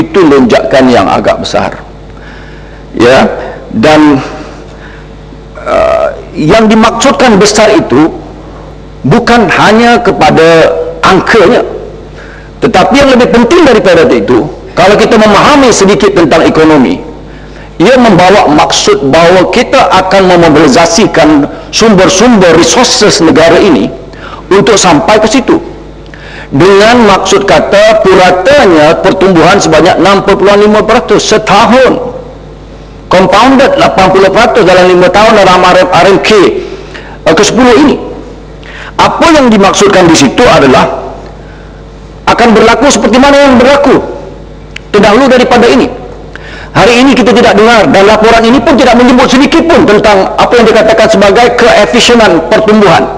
itu lonjakan yang agak besar. Ya dan uh, yang dimaksudkan besar itu bukan hanya kepada angkanya tetapi yang lebih penting daripada itu kalau kita memahami sedikit tentang ekonomi ia membawa maksud bahawa kita akan memobilisasikan sumber-sumber resources negara ini untuk sampai ke situ dengan maksud kata puratanya pertumbuhan sebanyak 6.5% setahun. Compounded 80% dalam 5 tahun dalam RMK uh, ke-10 ini. Apa yang dimaksudkan di situ adalah akan berlaku seperti mana yang berlaku terdahulu daripada ini. Hari ini kita tidak dengar dan laporan ini pun tidak menyebut sedikit pun tentang apa yang dikatakan sebagai keefisienan pertumbuhan.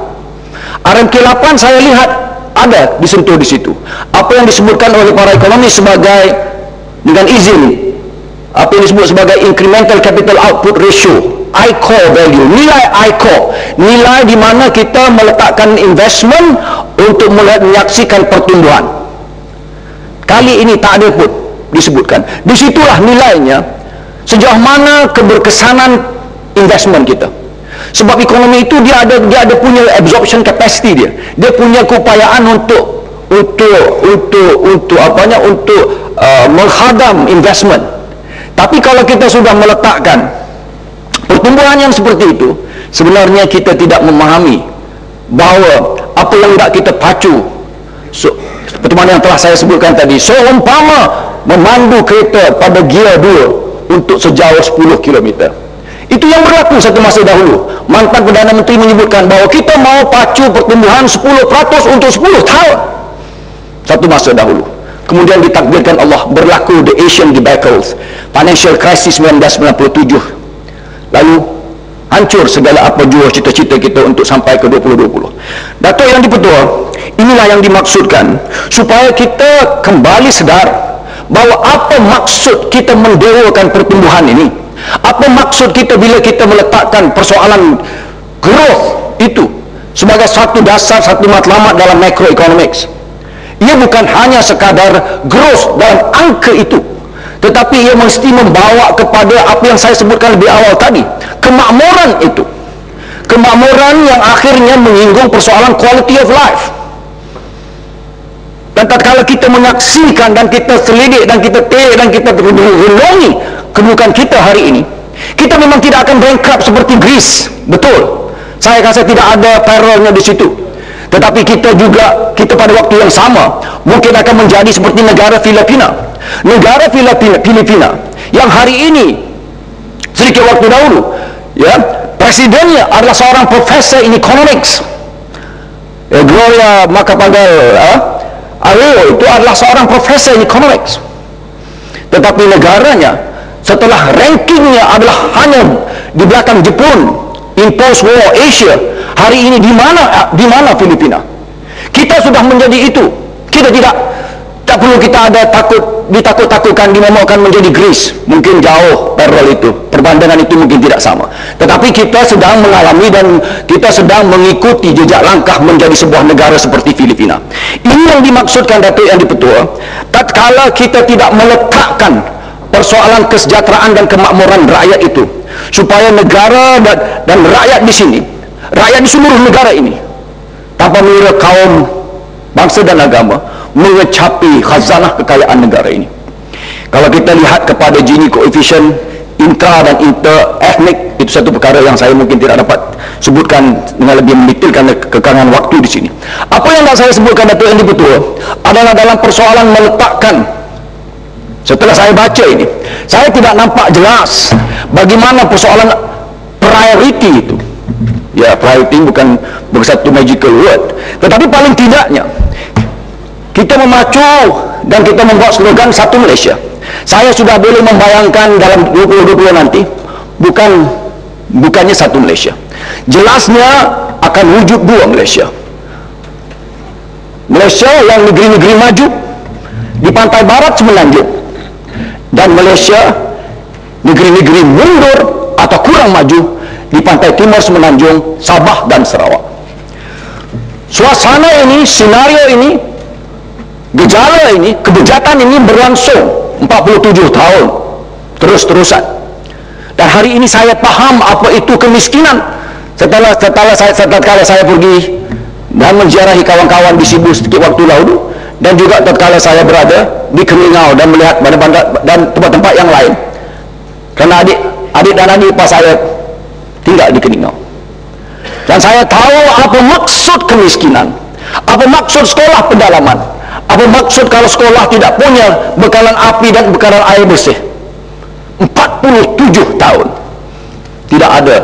RMK 8 saya lihat ada disentuh di situ. Apa yang disebutkan oleh para ekonomi sebagai dengan izin apa yang disebut sebagai incremental capital output ratio ICO value, nilai ICO nilai di mana kita meletakkan investment untuk menyaksikan pertumbuhan kali ini tak ada pun disebutkan. Disitulah nilainya sejauh mana keberkesanan investment kita. Sebab ekonomi itu dia ada dia ada punya absorption capacity dia. Dia punya keupayaan untuk untuk untuk untuk apanya untuk uh, menghadam investment. Tapi kalau kita sudah meletakkan pertumbuhan yang seperti itu, sebenarnya kita tidak memahami bahawa apa yang tidak kita pacu so, mana yang telah saya sebutkan tadi seumpama memandu kereta pada gear 2 untuk sejauh 10 km itu yang berlaku satu masa dahulu. Mantan Perdana Menteri menyebutkan bahawa kita mau pacu pertumbuhan 10% untuk 10 tahun. Satu masa dahulu. Kemudian ditakdirkan Allah berlaku the Asian debacle financial crisis 1997 lalu hancur segala apa jua cita-cita kita untuk sampai ke 2020 Datuk yang dipetua inilah yang dimaksudkan supaya kita kembali sedar bahawa apa maksud kita mendewakan pertumbuhan ini apa maksud kita bila kita meletakkan persoalan growth itu sebagai satu dasar satu matlamat dalam macroeconomics? Ia bukan hanya sekadar growth dalam angka itu tetapi ia mesti membawa kepada apa yang saya sebutkan lebih awal tadi kemakmuran itu. Kemakmuran yang akhirnya menyinggung persoalan quality of life. Dan tak kala kita menyaksikan dan kita selidik dan kita telik dan kita renungi kedudukan kita hari ini. Kita memang tidak akan bankrupt seperti Greece. Betul. Saya rasa tidak ada parallelnya di situ. Tetapi kita juga kita pada waktu yang sama mungkin akan menjadi seperti negara Filipina. Negara Filipina, Filipina yang hari ini sedikit waktu dahulu ya presidennya adalah seorang profesor in economics. Eh, Gloria Macapagal eh, Arroyo itu adalah seorang profesor in economics. Tetapi negaranya setelah rankingnya adalah hanya di belakang Jepun in post war Asia hari ini di mana di mana Filipina? Kita sudah menjadi itu. Kita tidak tak perlu kita ada takut ditakut-takutkan dimomokkan menjadi Greece. Mungkin jauh parallel itu. Perbandingan itu mungkin tidak sama. Tetapi kita sedang mengalami dan kita sedang mengikuti jejak langkah menjadi sebuah negara seperti Filipina. Ini yang dimaksudkan Datuk yang dipetua. Tatkala kita tidak meletakkan persoalan kesejahteraan dan kemakmuran rakyat itu. Supaya negara dan, dan rakyat di sini rakyat di seluruh negara ini tanpa mengira kaum bangsa dan agama mengecapi khazanah kekayaan negara ini. Kalau kita lihat kepada Gini koefisien intra dan inter etnik itu satu perkara yang saya mungkin tidak dapat sebutkan dengan lebih mendetailkan kekarangan waktu di sini. Apa yang nak saya sebutkan Datuk Endi Betul adalah dalam persoalan meletakkan setelah saya baca ini saya tidak nampak jelas bagaimana persoalan priority itu. Ya priority bukan bersatu magical word. Tetapi paling tidaknya kita memacu dan kita membuat slogan satu Malaysia. Saya sudah boleh membayangkan dalam 2020 nanti bukan bukannya satu Malaysia. Jelasnya akan wujud dua Malaysia. Malaysia yang negeri-negeri maju di pantai barat semenanjung dan Malaysia negeri-negeri mundur atau kurang maju di pantai timur semenanjung Sabah dan Sarawak. Suasana ini, senario ini gejala ini kebejatan ini berlangsung 47 tahun. Terus-terusan. Dan hari ini saya paham apa itu kemiskinan. Setelah setelah saya setelah saya pergi dan menziarahi kawan-kawan di Sibu sedikit waktu lalu dan juga tatkala saya berada di Keningau dan melihat bandar-bandar dan tempat-tempat yang lain. Kerana adik adik dan adik pas saya tinggal di Keningau dan saya tahu apa maksud kemiskinan apa maksud sekolah pendalaman apa maksud kalau sekolah tidak punya bekalan api dan bekalan air bersih. 47 tahun tidak ada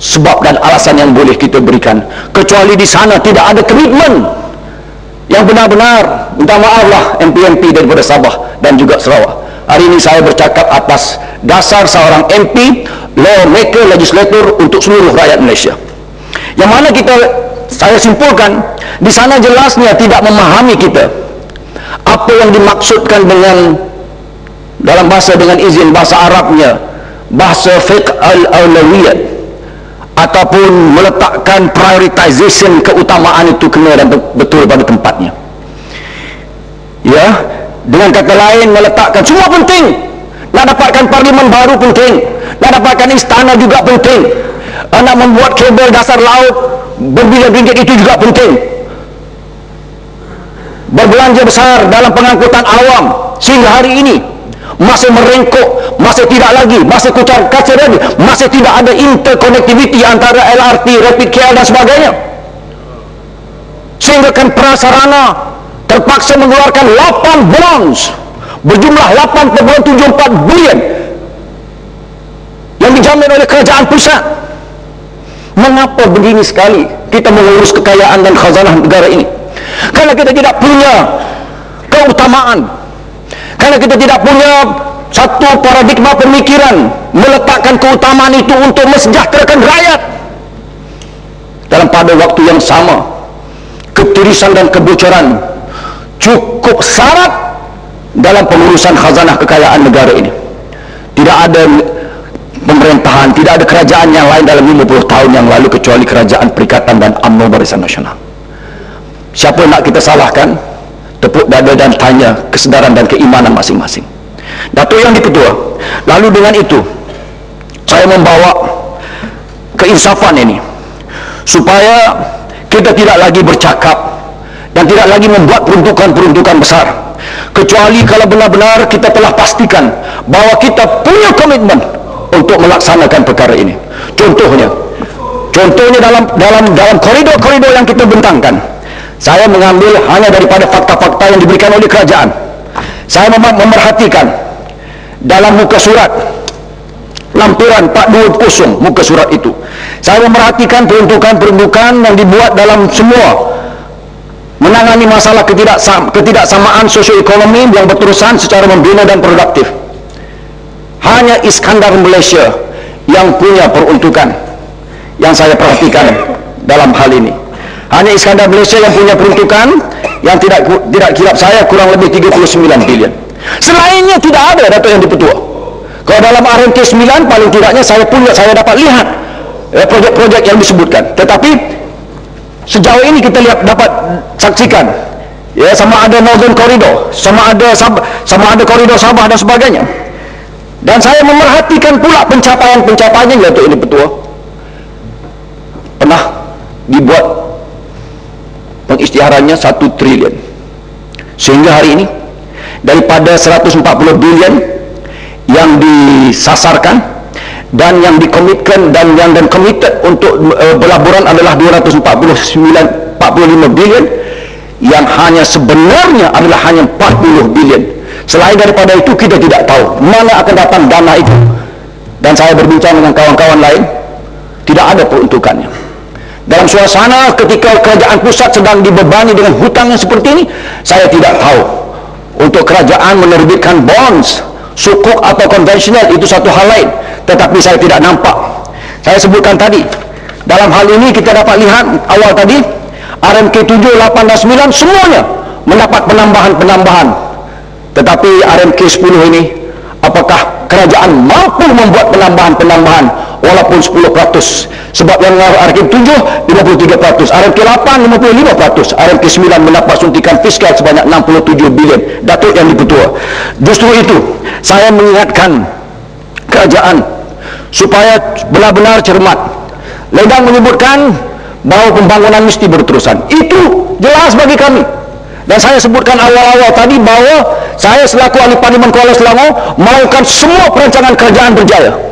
sebab dan alasan yang boleh kita berikan. Kecuali di sana tidak ada komitmen yang benar-benar minta maaf lah MP-MP daripada Sabah dan juga Sarawak. Hari ini saya bercakap atas dasar seorang MP lawmaker legislator untuk seluruh rakyat Malaysia. Yang mana kita saya simpulkan di sana jelasnya tidak memahami kita apa yang dimaksudkan dengan dalam bahasa dengan izin bahasa Arabnya bahasa fiqh al-awlawiyat ataupun meletakkan prioritization keutamaan itu kena dan betul pada tempatnya. Ya dengan kata lain meletakkan semua penting. Nak dapatkan parlimen baru penting. Nak dapatkan istana juga penting. Nak membuat kabel dasar laut berbilion ringgit itu juga penting. Berbelanja besar dalam pengangkutan awam. Sehingga hari ini masih merengkok, masih tidak lagi, masih kucar kacir lagi, masih tidak ada interconnectivity antara LRT, Rapid KL dan sebagainya. Sehingga kan prasarana terpaksa mengeluarkan 8 bonds berjumlah 8.74 bilion yang dijamin oleh kerajaan pusat. Mengapa begini sekali kita mengurus kekayaan dan khazanah negara ini? Karena kita tidak punya keutamaan karena kita tidak punya satu paradigma pemikiran meletakkan keutamaan itu untuk mesejahterakan rakyat. Dalam pada waktu yang sama ketirisan dan kebocoran cukup syarat dalam pengurusan khazanah kekayaan negara ini. Tidak ada pemerintahan tidak ada kerajaan yang lain dalam 50 tahun yang lalu kecuali kerajaan Perikatan dan UMNO Barisan Nasional. Siapa nak kita salahkan tepuk dada dan tanya kesedaran dan keimanan masing-masing. Datuk yang dipetua lalu dengan itu saya membawa keinsafan ini supaya kita tidak lagi bercakap dan tidak lagi membuat peruntukan-peruntukan besar. Kecuali kalau benar-benar kita telah pastikan bahawa kita punya komitmen untuk melaksanakan perkara ini. Contohnya contohnya dalam dalam dalam koridor-koridor yang kita bentangkan saya mengambil hanya daripada fakta-fakta yang diberikan oleh kerajaan. Saya memang memerhatikan dalam muka surat lampiran 420 muka surat itu. Saya memerhatikan peruntukan-peruntukan yang dibuat dalam semua menangani masalah ketidaksam, ketidaksamaan sosioekonomi yang berterusan secara membina dan produktif. Hanya Iskandar Malaysia yang punya peruntukan yang saya perhatikan dalam hal ini hanya Iskandar Malaysia yang punya peruntukan yang tidak tidak kilap saya kurang lebih 39 bilion. Selainnya tidak ada Datuk yang dipetua kalau dalam RMK 9 paling tidaknya saya punya saya dapat lihat eh, projek-projek yang disebutkan. Tetapi sejauh ini kita lihat dapat saksikan ya sama ada Northern Corridor sama ada sama ada koridor Sabah dan sebagainya. Dan saya memerhatikan pula pencapaian-pencapaiannya Datuk ini petua pernah dibuat pengisytiharannya 1 trilion. Sehingga hari ini daripada 140 bilion yang disasarkan dan yang dikomitkan dan yang dan committed untuk uh, berlaburan adalah 249 45 bilion yang hanya sebenarnya adalah hanya 40 bilion. Selain daripada itu kita tidak tahu mana akan datang dana itu. Dan saya berbincang dengan kawan-kawan lain tidak ada peruntukannya dalam suasana ketika kerajaan pusat sedang dibebani dengan hutang yang seperti ini saya tidak tahu. Untuk kerajaan menerbitkan bonds sukuk atau konvensional itu satu hal lain. Tetapi saya tidak nampak. Saya sebutkan tadi dalam hal ini kita dapat lihat awal tadi RMK 7, 8 dan 9 semuanya mendapat penambahan-penambahan. Tetapi RMK 10 ini apakah kerajaan mampu membuat penambahan-penambahan walaupun 10% sebab yang RMK 7 53% RMK 8 55% RMK 9 mendapat suntikan fiskal sebanyak 67 bilion. Datuk yang dipertua justru itu saya mengingatkan kerajaan supaya benar-benar cermat. Ledang menyebutkan bahawa pembangunan mesti berterusan. Itu jelas bagi kami dan saya sebutkan awal-awal tadi bahawa saya selaku ahli parlimen Kuala Selangor melakukan semua perancangan kerajaan berjaya